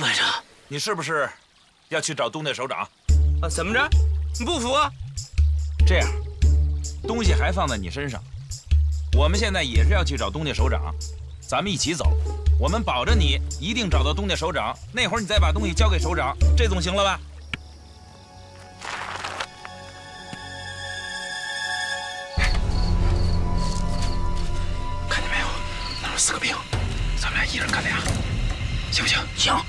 邱排长，你是不是要去找东队首长？啊，怎么着？你不服啊？这样，东西还放在你身上。我们现在也是要去找东家首长，咱们一起走。我们保证你一定找到东家首长，那会儿你再把东西交给首长，这总行了吧？看见没有？那儿四个兵，咱们俩一人干俩，行不行？行。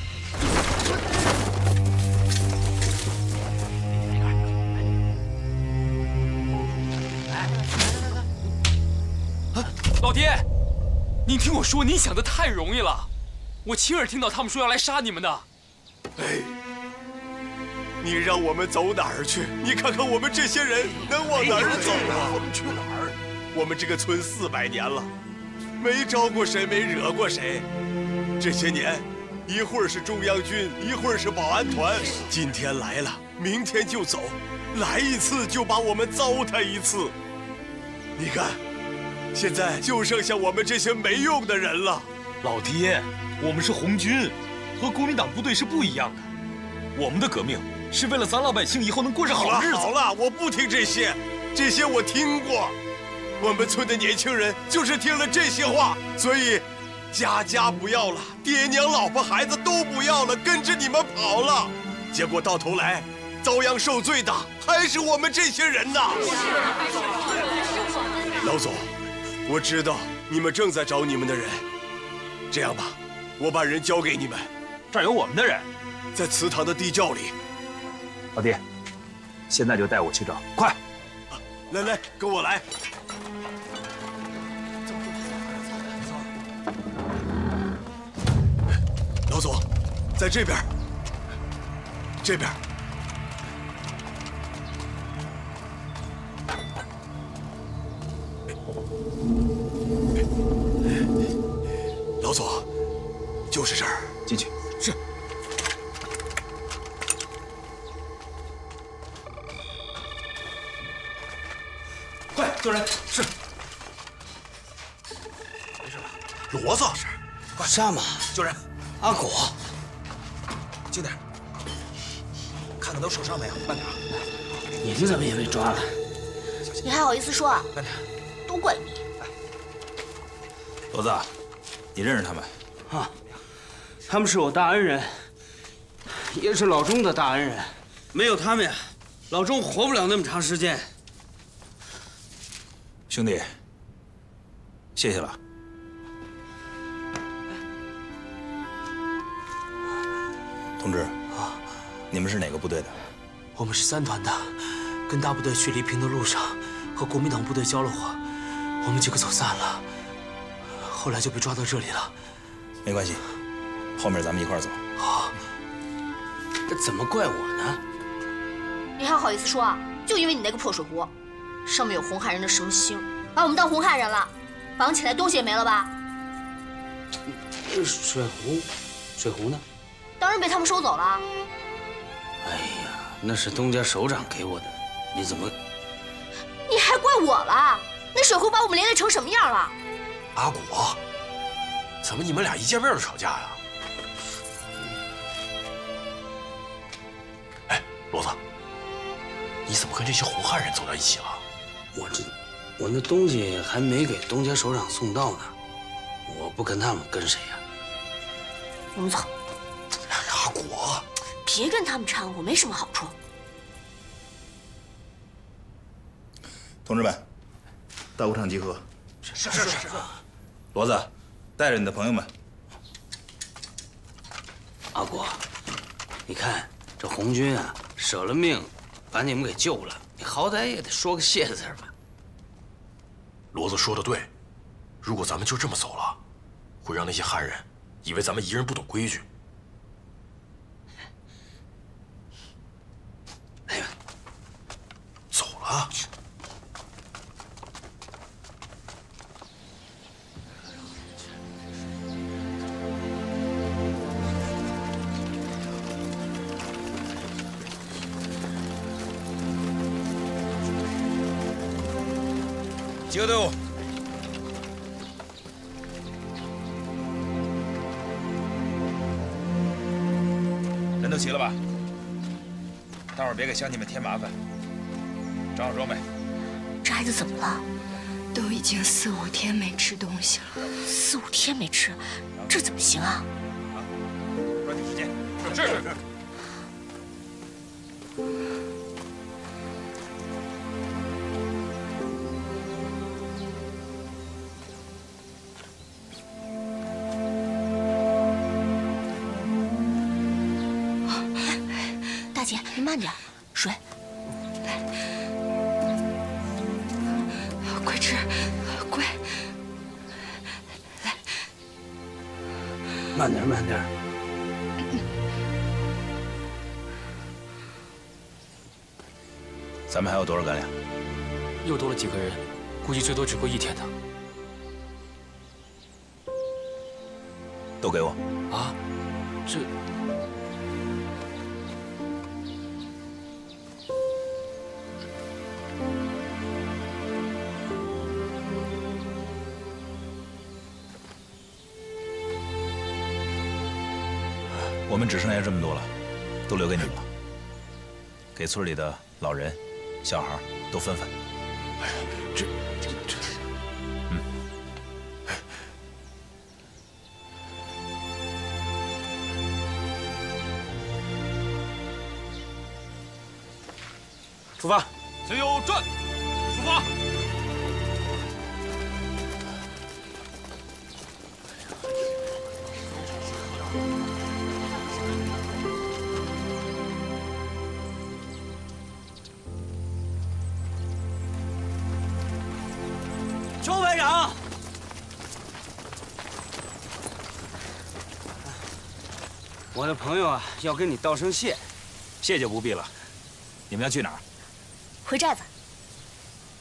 老爹，您听我说，您想的太容易了。我亲耳听到他们说要来杀你们的。哎，你让我们走哪儿去？你看看我们这些人能往哪儿走啊？我们去哪儿？我们这个村四百年了，没招过谁，没惹过谁。这些年，一会儿是中央军，一会儿是保安团，今天来了，明天就走，来一次就把我们糟蹋一次。你看，现在就剩下我们这些没用的人了。老爹，我们是红军，和国民党部队是不一样的。我们的革命是为了咱老百姓以后能过上好日子。好了，我不听这些，这些我听过。我们村的年轻人就是听了这些话，所以家家不要了，爹娘、老婆、孩子都不要了，跟着你们跑了。结果到头来，遭殃受罪的还是我们这些人呐。老总，我知道你们正在找你们的人。这样吧，我把人交给你们，这儿有我们的人，在祠堂的地窖里。老弟，现在就带我去找，快！来来，跟我来。老总，在这边，这边。老总，就是这儿。进去。是。快，救人！是。没事吧骡子，是。快上吧，救人！阿果，轻点，看看都受伤没有，慢点啊！你怎么也被抓了？你还好意思说啊？慢点，都怪你！骡子，你认识他们？啊，他们是我大恩人，也是老钟的大恩人。没有他们呀，老钟活不了那么长时间。兄弟，谢谢了。同志，啊，你们是哪个部队的？我们是三团的，跟大部队去黎平的路上，和国民党部队交了火，我们几个走散了，后来就被抓到这里了。没关系，后面咱们一块走。好，这怎么怪我呢？你还好意思说啊？就因为你那个破水壶，上面有红汉人的神星，把我们当红汉人了，绑起来东西也没了吧？水壶，水壶呢？当然被他们收走了。哎呀，那是东家首长给我的，你怎么？你还怪我了？那水壶把我们连累成什么样了？阿果，怎么你们俩一见面就吵架呀？哎，骡子，你怎么跟这些胡汉人走到一起了？我这，我那东西还没给东家首长送到呢，我不跟他们跟谁呀？我们走。别跟他们掺和，没什么好处。同志们，到武场集合。是是是是。骡子，带着你的朋友们。阿果，你看这红军啊，舍了命把你们给救了，你好歹也得说个谢字吧。骡子说的对，如果咱们就这么走了，会让那些汉人以为咱们彝人不懂规矩。啊。集合队伍。人都齐了吧？待会儿别给乡亲们添麻烦。找好装备。这孩子怎么了？都已经四五天没吃东西了。四五天没吃，这怎么行啊？抓紧时间。是是。我们只剩下这么多了，都留给你们了。给村里的老人、小孩都分分。这这这，嗯。出发，向右转，啊，要跟你道声谢。谢就不必了。你们要去哪儿？回寨子，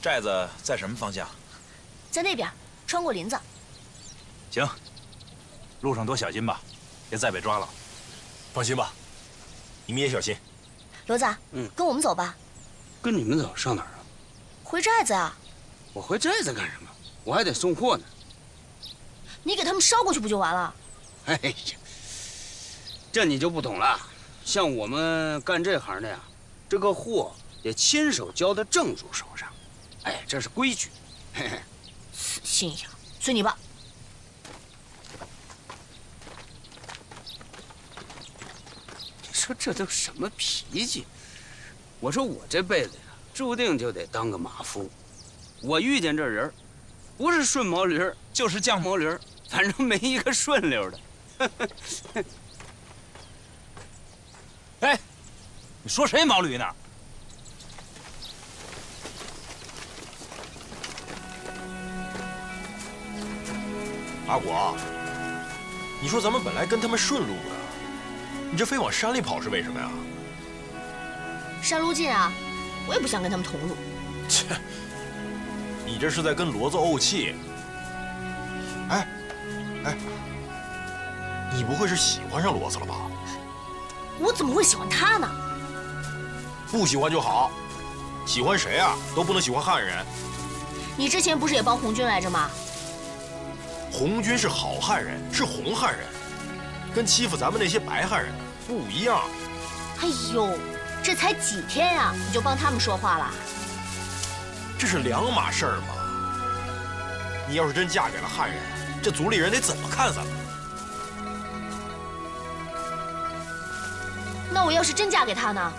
寨子在什么方向？在那边，穿过林子。行，路上多小心吧，别再被抓了。放心吧，你们也小心。骡子，嗯，跟我们走吧。跟你们走上哪儿啊？回寨子啊。我回寨子干什么？我还得送货呢。你给他们捎过去不就完了？哎呀，这你就不懂了。像我们干这行的呀，这个货得亲手交到正主手上。哎，这是规矩。嘿嘿，死心眼，随你吧。你说这都什么脾气？我说我这辈子呀，注定就得当个马夫。我遇见这人，不是顺毛驴，就是犟毛驴，反正没一个顺溜的。哎，你说谁毛驴呢？阿果，你说咱们本来跟他们顺路的，你这非往山里跑是为什么呀？山路近啊，我也不想跟他们同路。切，你这是在跟骡子怄气。哎，哎，你不会是喜欢上骡子了吧？我怎么会喜欢他呢？不喜欢就好，喜欢谁啊都不能喜欢汉人。你之前不是也帮红军来着吗？红军是好汉人，是红汉人，跟欺负咱们那些白汉人不一样。哎呦，这才几天呀，你就帮他们说话了？这是两码事儿嘛。你要是真嫁给了汉人，这族里人得怎么看咱们？那我要是真嫁给他呢？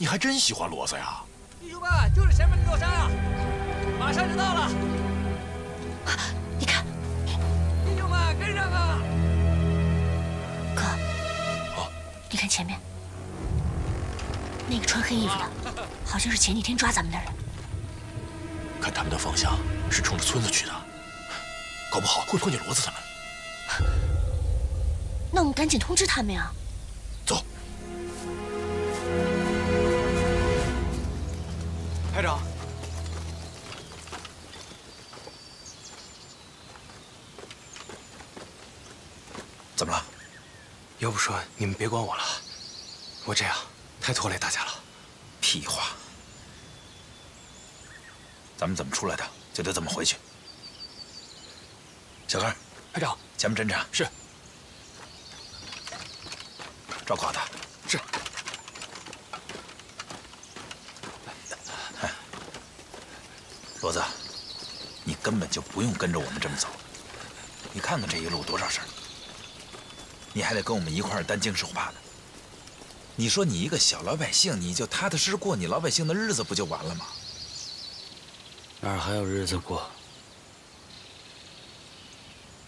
你还真喜欢骡子呀？弟兄们，就是前面那座山啊，马上就到了。你看，弟兄们跟上啊！哥，你看前面，那个穿黑衣服的，好像是前几天抓咱们的人。看他们的方向是冲着村子去的，搞不好会碰见骡子他们。那我们赶紧通知他们呀！排长，怎么了？要不说你们别管我了，我这样太拖累大家了。屁话！咱们怎么出来的，就得怎么回去。小刚，排长，前面侦查是。照顾好他。是。骡子，你根本就不用跟着我们这么走。你看看这一路多少事儿，你还得跟我们一块儿担惊受怕的。你说你一个小老百姓，你就踏踏实实过你老百姓的日子不就完了吗？哪儿还有日子过？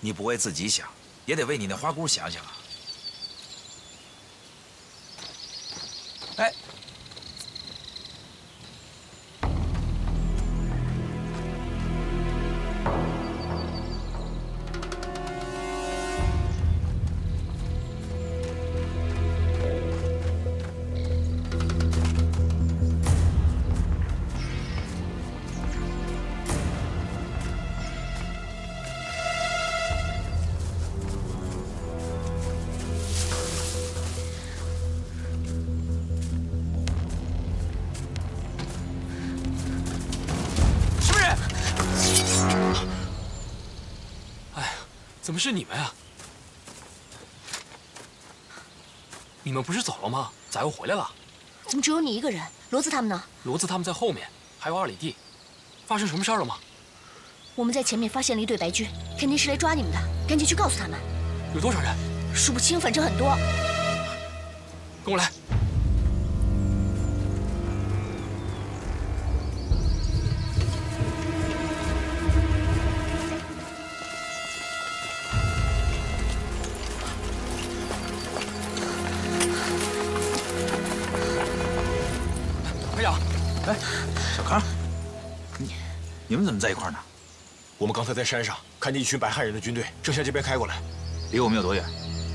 你不为自己想，也得为你那花姑想想啊！么是你们啊？你们不是走了吗？咋又回来了？怎么只有你一个人？骡子他们呢？骡子他们在后面，还有二里地，发生什么事儿了吗？我们在前面发现了一队白军，肯定是来抓你们的，赶紧去告诉他们。有多少人？数不清，反正很多。跟我来。你们怎么在一块儿呢？我们刚才在山上看见一群白汉人的军队正向这边开过来，离我们有多远？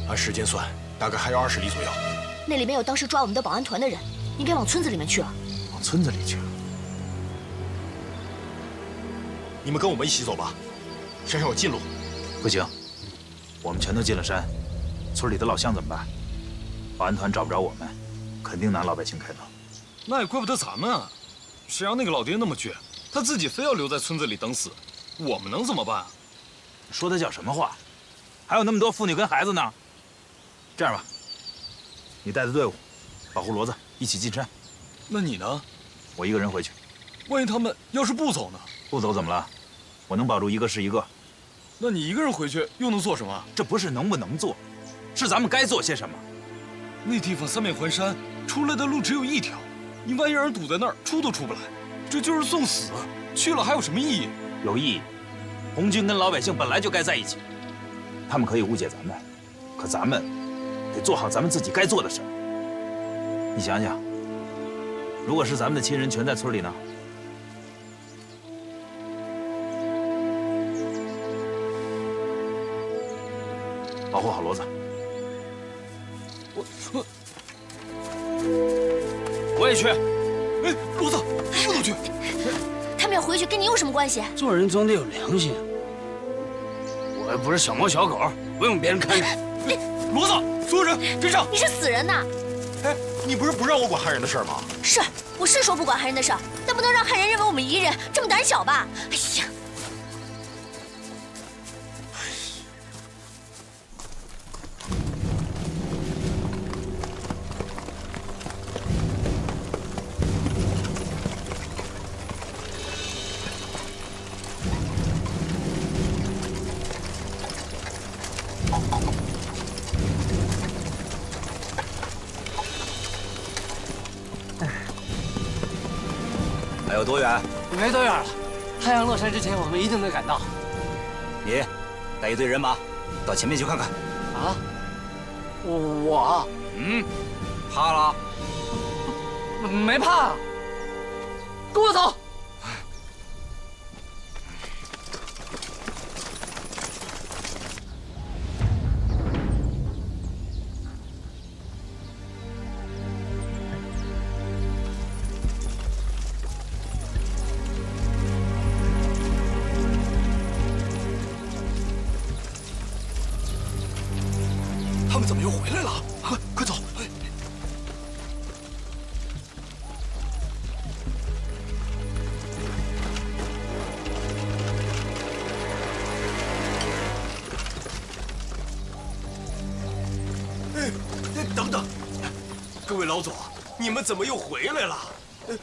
按时间算，大概还有二十里左右。那里面有当时抓我们的保安团的人，应该往村子里面去了。往村子里去了。你们跟我们一起走吧，山上有近路。不行，我们全都进了山，村里的老乡怎么办？保安团找不着我们，肯定拿老百姓开刀。那也怪不得咱们啊！谁让那个老爹那么倔，他自己非要留在村子里等死，我们能怎么办啊？说的叫什么话？还有那么多妇女跟孩子呢。这样吧，你带着队伍，保护骡子，一起进山。那你呢？我一个人回去。万一他们要是不走呢？不走怎么了？我能保住一个是一个。那你一个人回去又能做什么？这不是能不能做，是咱们该做些什么。那地方三面环山，出来的路只有一条，你万一让人堵在那儿，出都出不来，这就是送死。去了还有什么意义？有意义。红军跟老百姓本来就该在一起，他们可以误解咱们，可咱们得做好咱们自己该做的事。你想想，如果是咱们的亲人全在村里呢？保护好骡子。我我我也去。哎，骡子，不能去。他们要回去，跟你有什么关系？做人总得有良心。我又不是小猫小狗，不用别人看着。骡子，所有人跟上！你是死人呐！哎，你不是不让我管汉人的事吗？是，我是说不管汉人的事儿，但不能让汉人认为我们彝人这么胆小吧？哎呀！没多远了，太阳落山之前，我们一定能赶到。你带一队人马到前面去看看。啊？我？嗯，怕了？没怕。跟我走。位老总，你们怎么又回来了？呃，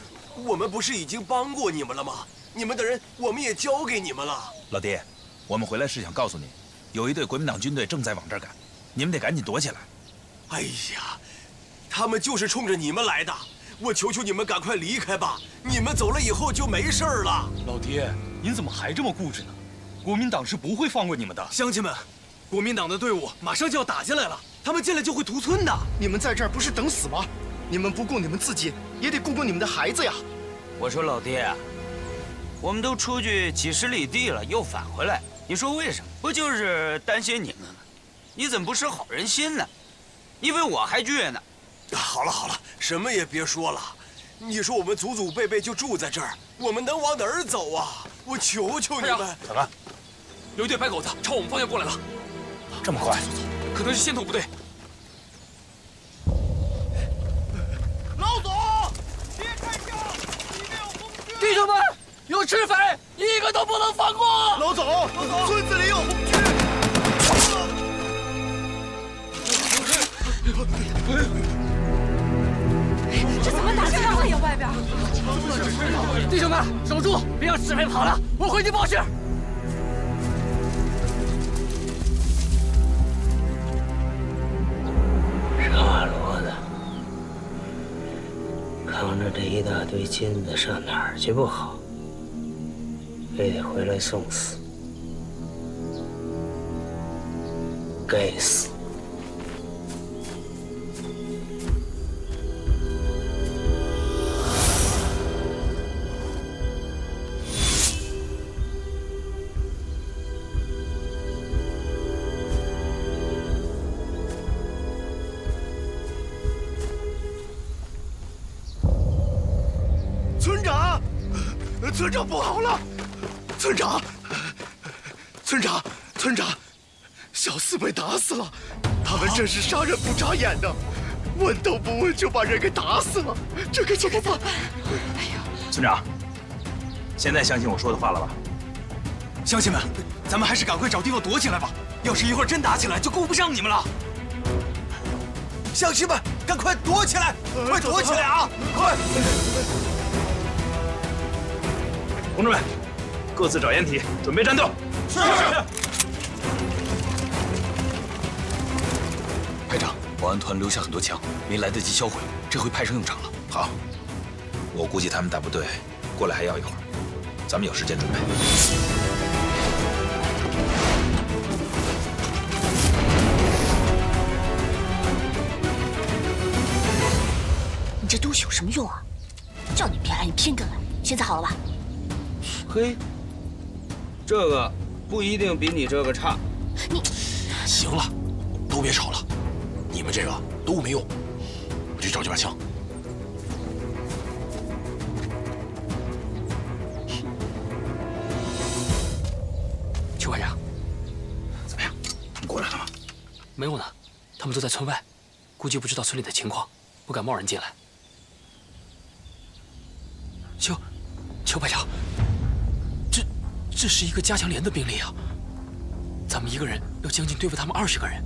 我们不是已经帮过你们了吗？你们的人我们也交给你们了。老爹，我们回来是想告诉你，有一队国民党军队正在往这儿赶，你们得赶紧躲起来。哎呀，他们就是冲着你们来的，我求求你们赶快离开吧！你们走了以后就没事了。老爹，您怎么还这么固执呢？国民党是不会放过你们的。乡亲们，国民党的队伍马上就要打进来了，他们进来就会屠村的。你们在这儿不是等死吗？你们不顾你们自己，也得顾顾你们的孩子呀！我说老爹啊，我们都出去几十里地了，又返回来，你说为什么？不就是担心你们吗？你怎么不识好人心呢？你比我还倔呢！好了好了，什么也别说了。你说我们祖祖辈辈就住在这儿，我们能往哪儿走啊？我求求你们！怎么？有一队白狗子朝我们方向过来了，这么快？可能是先头部队。老总，别开枪！里面有红军！弟兄们，有赤匪，一个都不能放过！老总，老总村子里有红军！这怎么打仗了呀？外边！弟兄们，守住，别让赤匪跑了！我回去报信。扛着这一大堆金子上哪儿去不好，非得回来送死。该死！村长不好了！村长，村长，村长，小四被打死了。他们真是杀人不眨眼的，问都不问就把人给打死了，这可怎么办？哎呀，村长，现在相信我说的话了吧？乡亲们，咱们还是赶快找地方躲起来吧。要是一会儿真打起来，就顾不上你们了。乡亲们，赶快躲起来，快躲起来啊！快！同志们，各自找掩体，准备战斗。是。排长，保安团留下很多枪，没来得及销毁，这回派上用场了。好，我估计他们大部队过来还要一会儿，咱们有时间准备。你这东西有什么用啊？叫你别来，你偏跟来。现在好了吧？嘿，这个不一定比你这个差。你行了，都别吵了，你们这个都没用。我去找几把枪。邱排长，怎么样？你过来了吗？没有呢，他们都在村外，估计不知道村里的情况，不敢贸然进来。邱，邱排长，这这是一个加强连的兵力啊！咱们一个人要将近对付他们二十个人。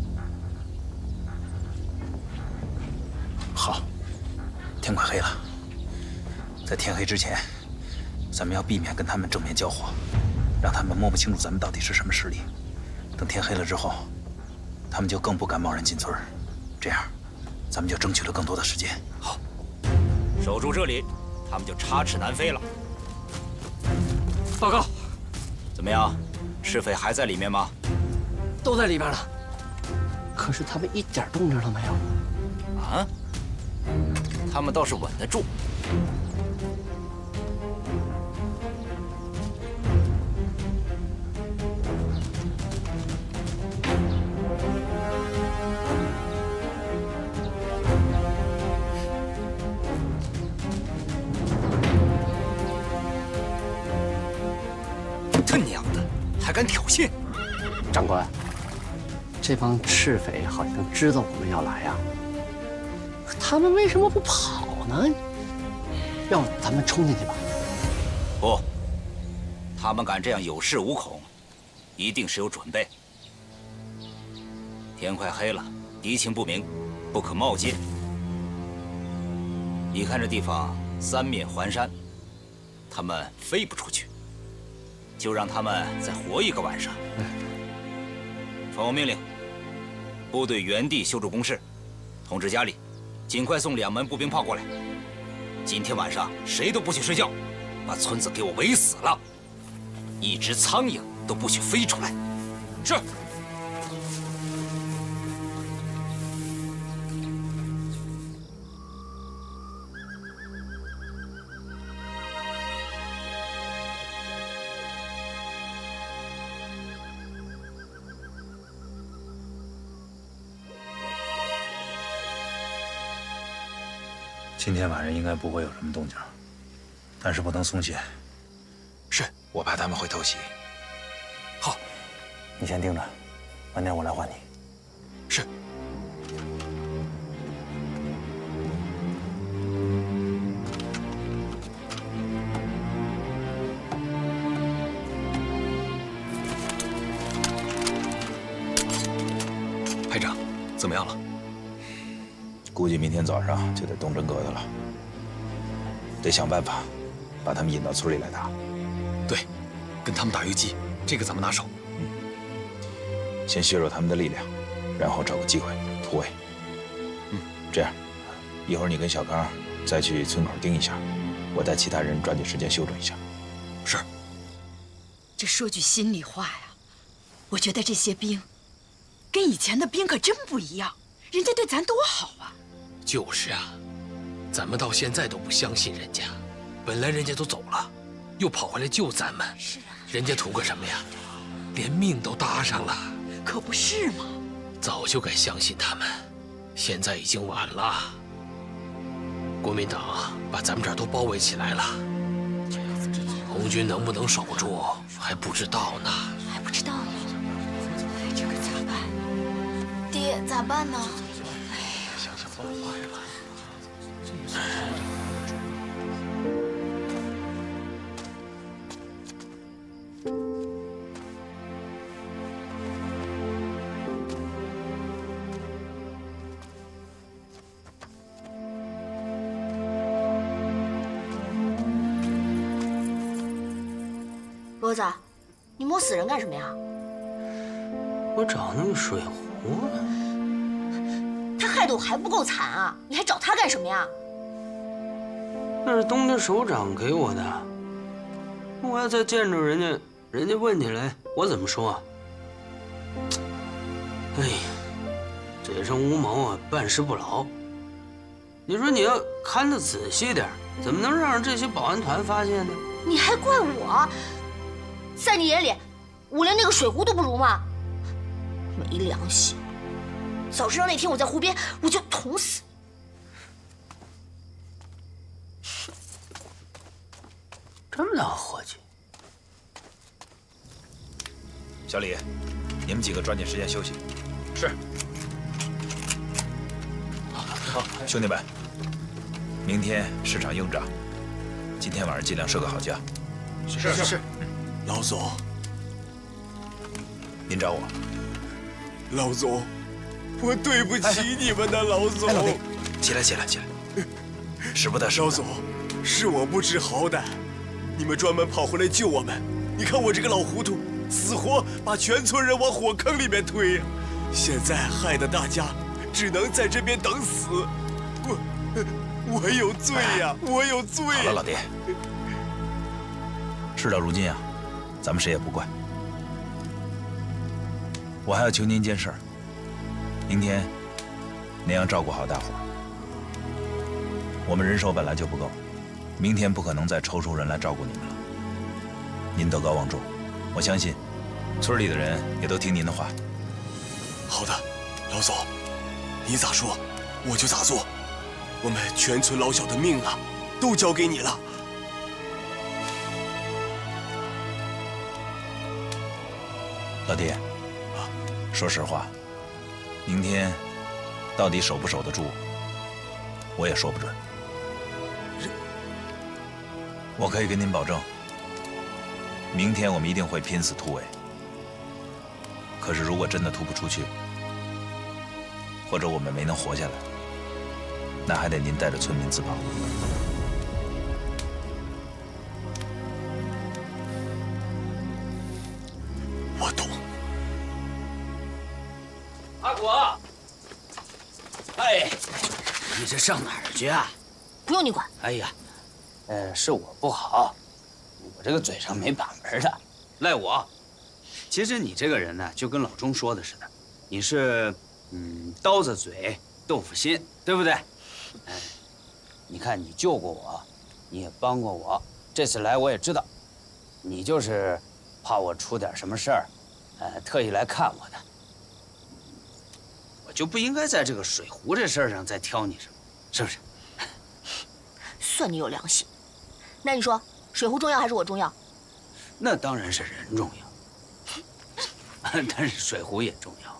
好，天快黑了，在天黑之前，咱们要避免跟他们正面交火，让他们摸不清楚咱们到底是什么实力。等天黑了之后，他们就更不敢贸然进村这样，咱们就争取了更多的时间。好，守住这里，他们就插翅难飞了。报告，怎么样？赤匪还在里面吗？都在里边了。可是他们一点动静都没有。啊？他们倒是稳得住。敢挑衅！长官，这帮赤匪好像知道我们要来呀、他们为什么不跑呢？要不咱们冲进去吧？不，他们敢这样有恃无恐，一定是有准备。天快黑了，敌情不明，不可冒进。你看这地方三面环山，他们飞不出去，就让他们再活一个晚上。传我命令，部队原地修筑工事，通知家里，尽快送两门步兵炮过来。今天晚上谁都不许睡觉，把村子给我围死了，一只苍蝇都不许飞出来。是。天晚上应该不会有什么动静，但是不能松懈。是，我怕他们会偷袭。好，你先盯着，晚点我来换你。是。排长，怎么样了？估计明天早上就得动真格的了，得想办法把他们引到村里来打。对，跟他们打游击，这个咱们拿手。嗯，先削弱他们的力量，然后找个机会突围。嗯，这样，一会儿你跟小刚再去村口盯一下，我带其他人抓紧时间休整一下。是。这说句心里话呀，我觉得这些兵跟以前的兵可真不一样，人家对咱多好啊。就是啊，咱们到现在都不相信人家。本来人家都走了，又跑回来救咱们。是啊，人家图个什么呀？连命都搭上了，可不是吗？早就该相信他们，现在已经晚了。国民党把咱们这儿都包围起来了，红军能不能守住还不知道呢。还不知道呢，这可咋办？爹，咋办呢？骡子，你摸死人干什么呀？我找那个水壶呢。他害得我还不够惨啊！你还找他干什么呀？那是东家首长给我的。我要再见着人家，人家问起来，我怎么说啊？哎呀，嘴上无毛啊，办事不牢。你说你要看得仔细点，怎么能让这些保安团发现呢？你还怪我？在你眼里，我连那个水壶都不如吗？没良心！早知道那天我在湖边，我就捅死你。这么大伙计！小李，你们几个抓紧时间休息。是。好，兄弟们，明天是场硬仗，今天晚上尽量睡个好觉。是是是。老总，您找我。老总，我对不起你们呐老总。起来，起来，起来！使不得，使不得。老总，是我不知好歹，你们专门跑回来救我们。你看我这个老糊涂，死活把全村人往火坑里面推呀！现在害得大家只能在这边等死。我，我有罪呀！我有罪。好了，老弟，事到如今啊。咱们谁也不怪。我还要求您一件事儿。明天，您要照顾好大伙儿。我们人手本来就不够，明天不可能再抽出人来照顾你们了。您德高望重，我相信，村里的人也都听您的话。好的，老总，你咋说，我就咋做。我们全村老小的命啊，都交给你了。老弟，说实话，明天到底守不守得住，我也说不准。我可以跟您保证，明天我们一定会拼死突围。可是如果真的突不出去，或者我们没能活下来，那还得您带着村民自保。我懂。阿果，哎，你这上哪儿去啊？不用你管。哎呀，呃，是我不好，我这个嘴上没把门的，赖我。其实你这个人呢，就跟老钟说的似的，你是，嗯，刀子嘴豆腐心，对不对？哎，你看你救过我，你也帮过我，这次来我也知道，你就是怕我出点什么事儿，呃，特意来看我的。我就不应该在这个水壶这事儿上再挑你什么，是不是？算你有良心。那你说，水壶重要还是我重要？那当然是人重要，但是水壶也重要。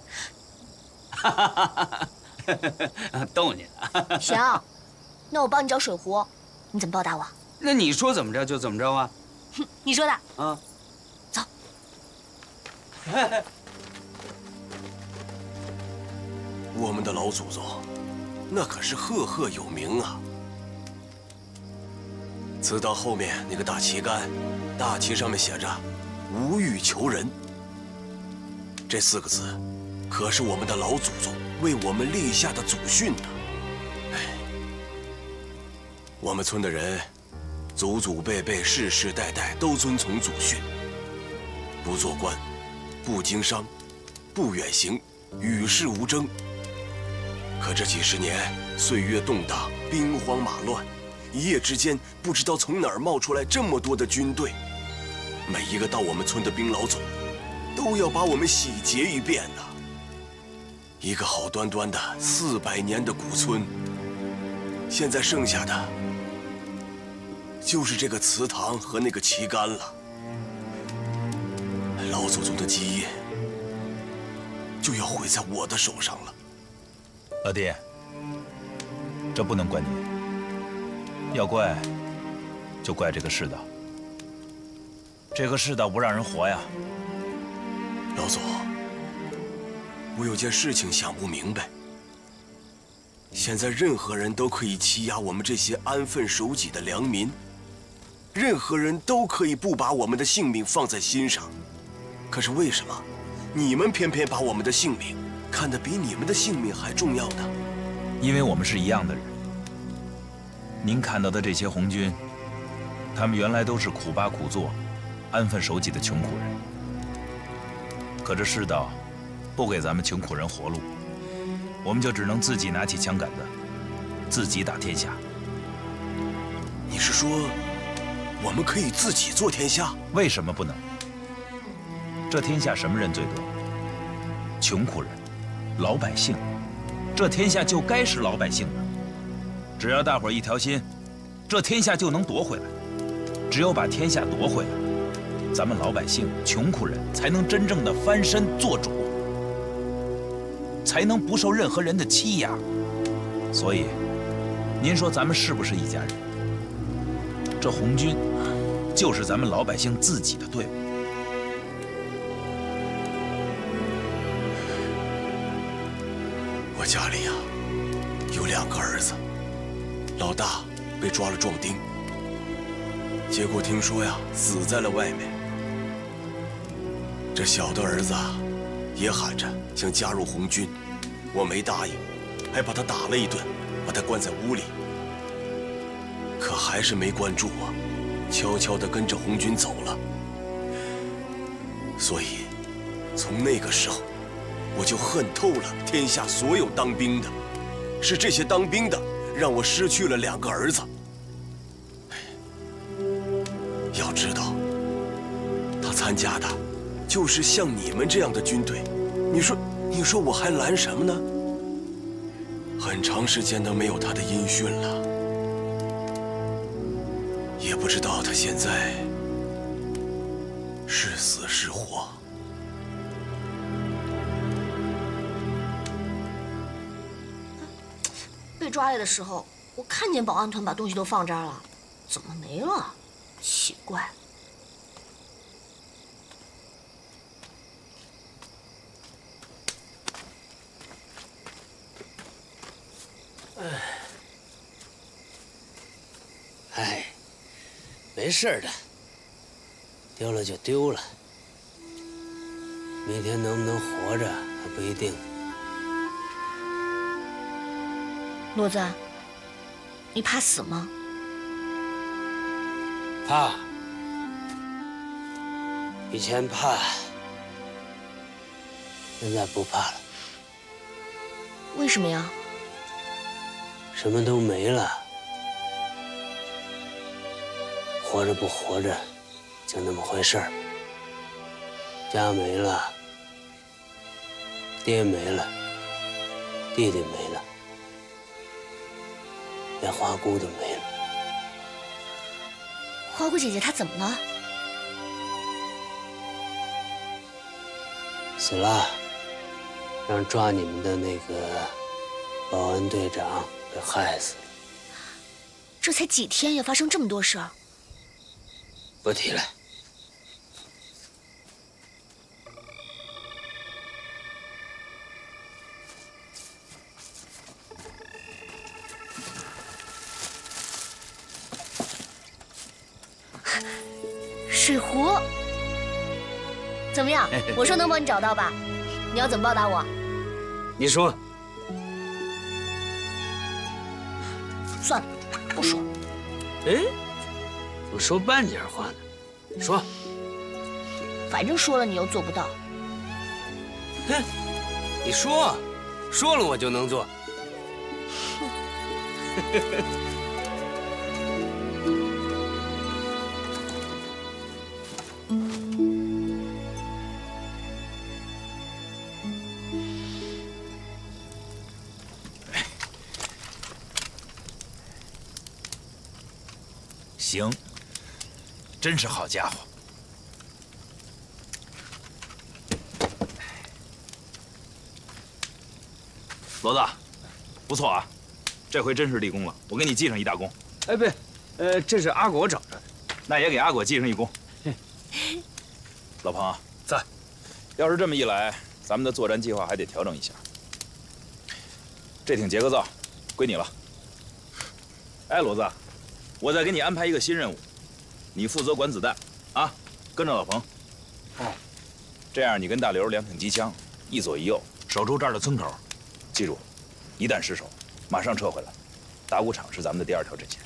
逗你呢。行，那我帮你找水壶，你怎么报答我？那你说怎么着就怎么着啊？哼，你说的。啊，走。我们的老祖宗，那可是赫赫有名啊。祠堂后面那个大旗杆，大旗上面写着“无欲求人”这四个字，可是我们的老祖宗为我们立下的祖训呢。哎，我们村的人，祖祖辈辈、世世代代都遵从祖训，不做官，不经商，不远行，与世无争。可这几十年，岁月动荡，兵荒马乱。一夜之间，不知道从哪儿冒出来这么多的军队，每一个到我们村的兵老总，都要把我们洗劫一遍呢。一个好端端的四百年的古村，现在剩下的就是这个祠堂和那个旗杆了。老祖宗的基业就要毁在我的手上了。老弟，这不能怪你，要怪就怪这个世道。这个世道不让人活呀。老祖，我有件事情想不明白。现在任何人都可以欺压我们这些安分守己的良民，任何人都可以不把我们的性命放在心上，可是为什么你们偏偏把我们的性命？看得比你们的性命还重要呢，因为我们是一样的人。您看到的这些红军，他们原来都是苦巴苦做、安分守己的穷苦人。可这世道不给咱们穷苦人活路，我们就只能自己拿起枪杆子，自己打天下。你是说，我们可以自己做天下？为什么不能？这天下什么人最多？穷苦人。老百姓，这天下就该是老百姓的。只要大伙一条心，这天下就能夺回来。只有把天下夺回来，咱们老百姓、穷苦人才能真正的翻身做主，才能不受任何人的欺压。所以，您说咱们是不是一家人？这红军，就是咱们老百姓自己的队伍。抓了壮丁，结果听说呀死在了外面。这小的儿子也喊着想加入红军，我没答应，还把他打了一顿，把他关在屋里。可还是没关住我，悄悄地跟着红军走了。所以，从那个时候。我就恨透了天下所有当兵的，是这些当兵的让我失去了两个儿子。家的，就是像你们这样的军队。你说，你说我还拦什么呢？很长时间都没有他的音讯了，也不知道他现在是死是活。被抓来的时候，我看见保安团把东西都放这儿了，怎么没了？奇怪。哎，哎，没事的，丢了就丢了。明天能不能活着还不一定。骡子，你怕死吗？怕，以前怕，现在不怕了。为什么呀？什么都没了，活着不活着，就那么回事儿。家没了，爹没了，弟弟没了，连花姑都没了。花姑姐姐她怎么了？死了，让抓你们的那个保安队长给害死了。这才几天呀，发生这么多事儿。不提了。水壶，怎么样？我说能帮你找到吧？你要怎么报答我？你说，不说。哎，怎么说半截话呢？说，反正说了你又做不到。哼，你说，说了我就能做。真是好家伙。骡子，不错啊，这回真是立功了，我给你记上一大功。哎，不，呃，这是阿果找着的，那也给阿果记上一功。老彭在，要是这么一来，咱们的作战计划还得调整一下。这挺杰克造，归你了。哎，骡子，我再给你安排一个新任务，你负责管子弹，啊，跟着老彭。哦，这样你跟大刘两挺机枪，一左一右守住这儿的村口。记住，一旦失守，马上撤回来。打谷场是咱们的第二条阵线。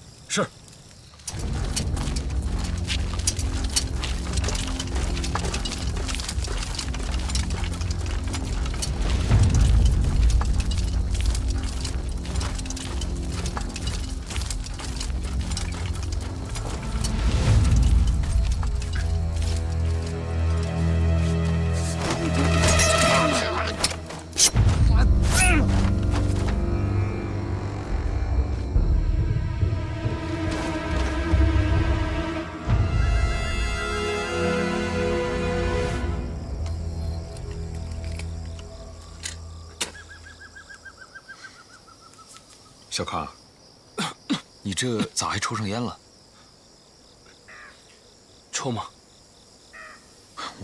小康，你这咋还抽上烟了？抽吗？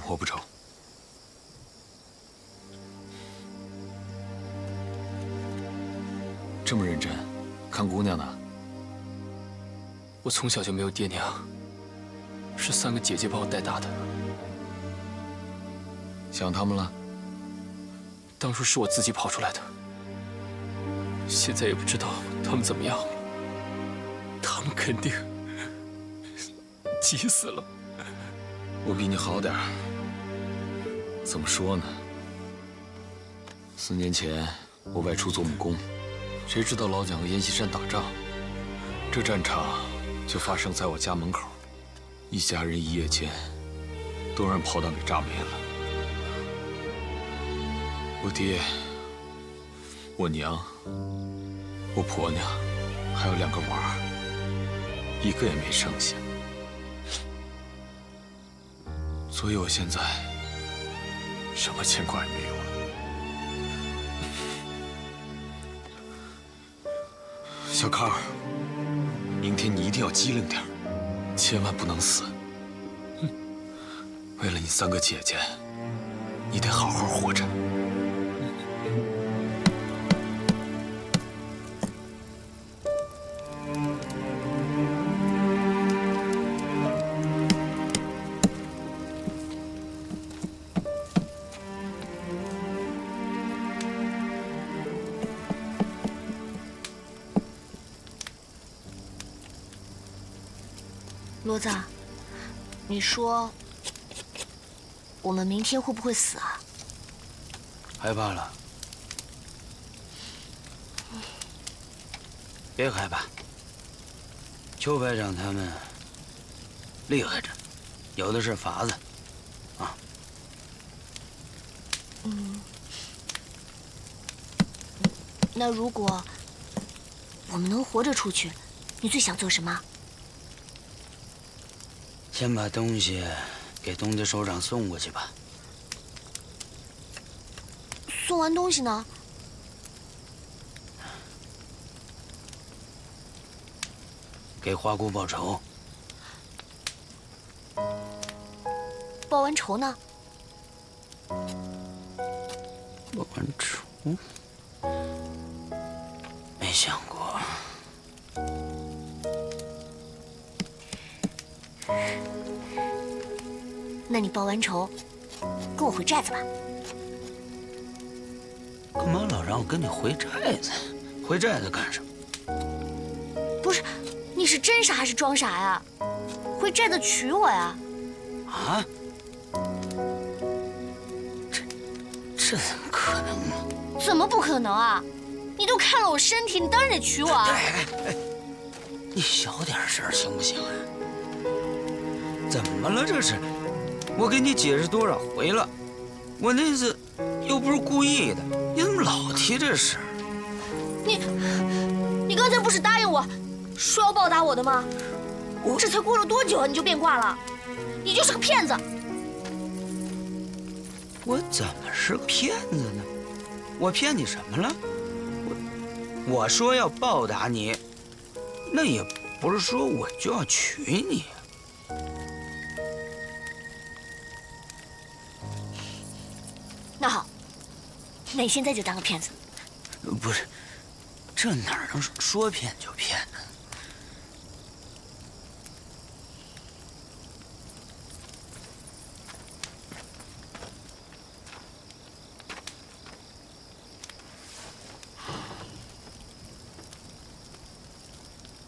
我不抽。这么认真，看姑娘呢？我从小就没有爹娘，是三个姐姐把我带大的。想他们了？当初是我自己跑出来的。现在也不知道他们怎么样了，他们肯定急死了。我比你好点，怎么说呢？四年前我外出做木工，谁知道老蒋和阎锡山打仗，这战场就发生在我家门口，一家人一夜间都让炮弹给炸没了。我爹，我娘。我婆娘还有两个娃儿，一个也没剩下，所以我现在什么牵挂也没有了。小康，明天你一定要机灵点千万不能死。为了你三个姐姐，你得好好活着。骡子，你说我们明天会不会死啊？害怕了？别害怕，邱排长他们厉害着，有的是法子。啊嗯，那如果我们能活着出去，你最想做什么？先把东西给东家首长送过去吧。送完东西呢？给花姑报仇。报完仇呢？报完仇？没想过。那你报完仇，跟我回寨子吧。干嘛老让我跟你回寨子？回寨子干什么？不是，你是真傻还是装傻呀？回寨子娶我呀？啊？这这怎么可能呢？怎么不可能啊？你都看了我身体，你当然得娶我啊！你小点声行不行啊？怎么了这是？我给你解释多少回了，我那次又不是故意的，你怎么老提这事儿？你，你刚才不是答应我，说要报答我的吗？我这才过了多久啊，你就变卦了？你就是个骗子！我怎么是个骗子呢？我骗你什么了？我我说要报答你，那也不是说我就要娶你。那你现在就当个骗子。不是，这哪能说骗就骗呢？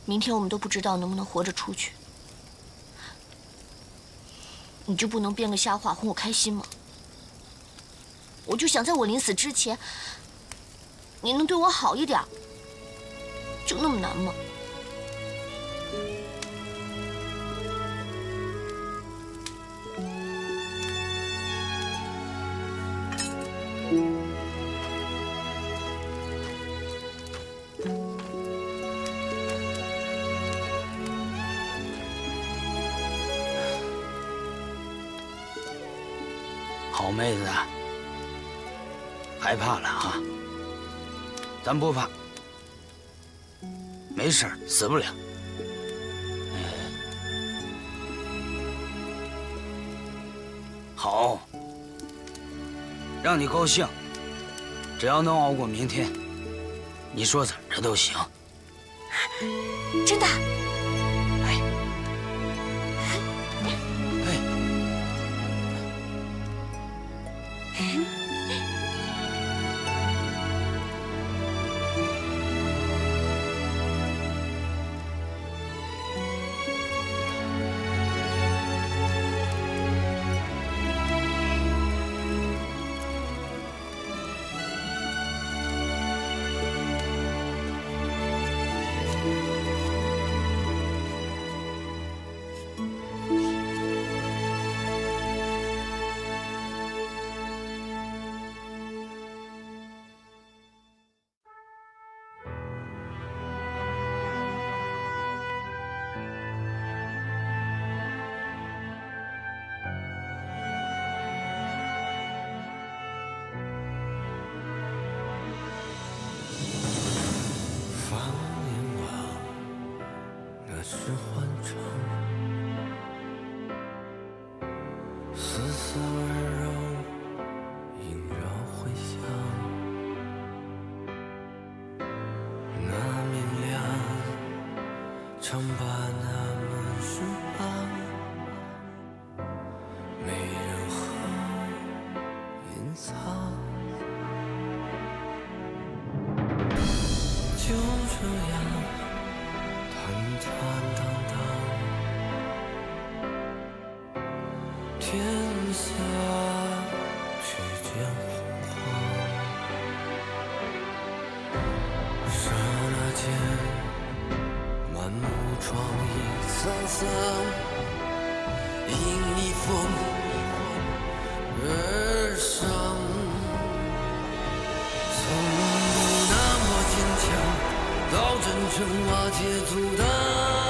明天我们都不知道能不能活着出去，你就不能编个瞎话哄我开心吗？我就想在我临死之前，你能对我好一点，就那么难吗？咱不怕，没事死不了。好，让你高兴，只要能熬过明天，你说怎么着都行。真的？想把那门书房，没任何隐藏，就这样坦坦荡荡。天下，世间，恍恍。刹那间。创一沧桑，迎逆风而上，从不那么坚强，到真正瓦解阻挡。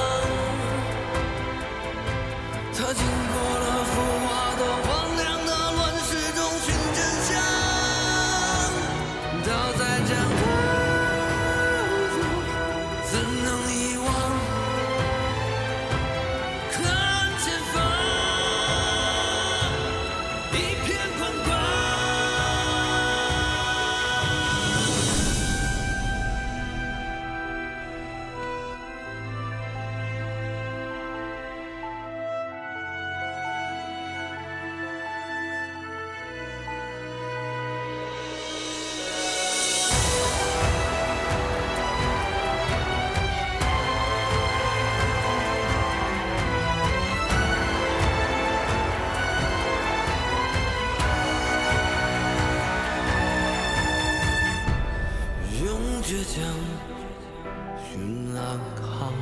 倔强，寻安康。